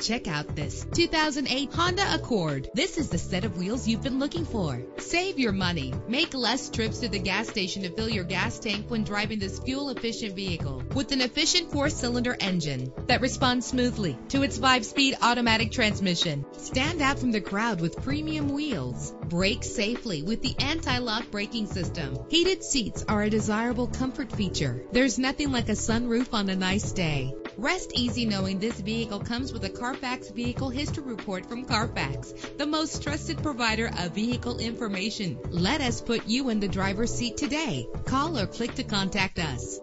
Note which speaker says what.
Speaker 1: Check out this 2008 Honda Accord. This is the set of wheels you've been looking for. Save your money. Make less trips to the gas station to fill your gas tank when driving this fuel-efficient vehicle. With an efficient four-cylinder engine that responds smoothly to its five-speed automatic transmission. Stand out from the crowd with premium wheels. Brake safely with the anti-lock braking system. Heated seats are a desirable comfort feature. There's nothing like a sunroof on a nice day. Rest easy knowing this vehicle comes with a Carfax Vehicle History Report from Carfax, the most trusted provider of vehicle information. Let us put you in the driver's seat today. Call or click to contact us.